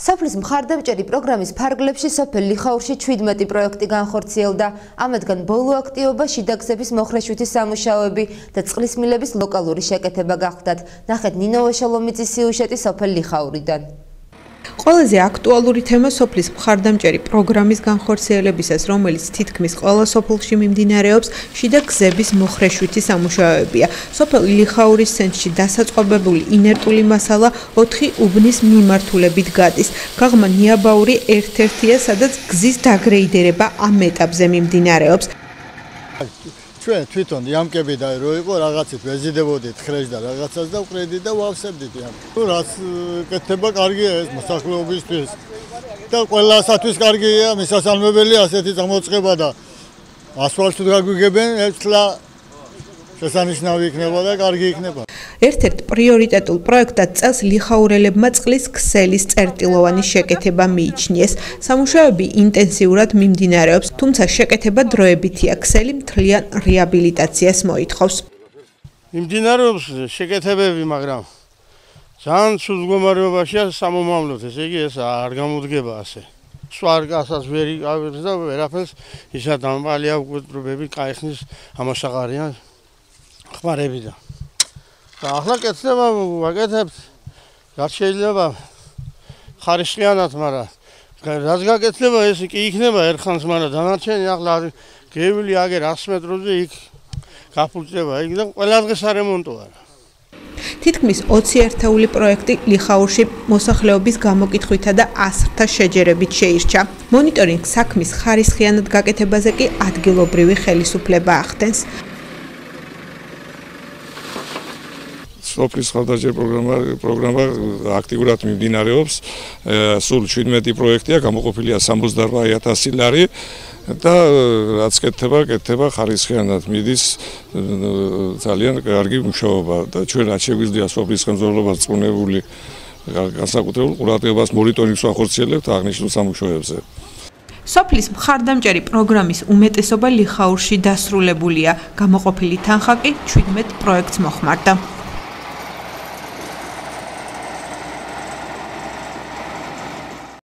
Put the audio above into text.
საფლის მხარდამჭერი პროგრამის ფარგლებში სოფელ ლიხაურში 17 პროექტი განხორციელდა. ამათგან ბოლო აქტივობა შიდაგზების მოხრეშვითი სამუშაოები და წყლის მილების ლოკალური შეკეთება გახდათ. ნახეთ ნინო ვაშალომიძის სიუჟეტი სოფელ ლიხაურიდან. ყველაზე აქტუალური თემა სოფლის მხარდამჭერი პროგრამის განხორციელებისას, რომელიც თითქმის ყველა სოფლში მიმდინარეობს, შიდა გზების მოხრეშვითი სამუშაოებია. სოფელ ლიხაურის ცენტრში დასაწყობებული ინერტული მასალა 4 უბნის მიმართულებით გადის. გაღმა ნიაბაური ერთ-ერთია, სადაც გზის დაგრეიდერება ამ ეტაპზე მიმდინარეობს. ჩვენ თვითონ იამკები და რო იყო რაღაცით ვეზიდებოდით ხრეშ და რაღაცას და ვყრედით და ვავსებდით იამ. თუ რაც კეთება კარგია ეს მოსახლეობისთვის და ყველასათვის კარგია მისასალმებელი ასეთი წარმოწყება და ასფალტს გაგვიგებენ ერთლა შესანიშნავი იქნება და კარგი იქნება. ერთ-ერთ პრიორიტეტულ პროექტად წელს ლიხაურელებმა წყლის ქსელის წერტილოვანი შეკეთება მიიჩნიეს. სამუშაოები ინტენსიურად მიმდინარეობს, თუმცა შეკეთება დროებითია. ქსელი მთლიან რეაბილიტაციას მოითხოვს. მიმდინარეობს შეკეთებები, მაგრამ ძალიან ცუდ მდგომარეობაშია სამომავლოდ, ესე იგი ეს არ გამოდგება ასე. სვარგასაც ვერ იკავებს და ვერაფერს ისა დამალია უკუტრუბები, кайხნის ამაშაღარიან ხმარები და და ახლა კეთდება ვაკეთებთ რაც შეიძლება ხარისხიანად მაგრამ რაც გაკეთდება ეს კი იქნება ერთხანს მაგრამ დანარჩენი ახლა გევლი აგერ 100 მეტროზე იქ გაფუჭდება იქ და ყველა დღეს არემონტო არა თითქმის 20 ერთეული პროექტი ლიხაურში მოსახლეობის გამოკითხვითა და ასრთა შეჯერებით შეირჩა. მონიტორინგ საქმის ხარისხიანად გაკეთებაზე კი ადგილობრივი ხელისუფლება ახდენს. სოფლის ხალხაჯერ პროგრამა პროგრამა აქტიურად მიმდინარეობს. სულ 17 პროექტია, გამოყოფილია 68000 ლარი და რაც კეთება, კეთება ხარისხიანად მიდის ძალიან კარგი მუშაობა და ჩვენ რაც შეგვიძლია სოფლის ხელმძღვანელობას წუნებული განსაკუთრებულ ყურადღებას მონიტორინგს ვახორციელებთ აღნიშნულ სამუშაოებზე. სოფლის მხარდამჭერი პროგრამის უმეტესობა ლიხაურში დასრულებულია. გამოყოფილი თანხა კი 17 პროექტს მოხმარდა.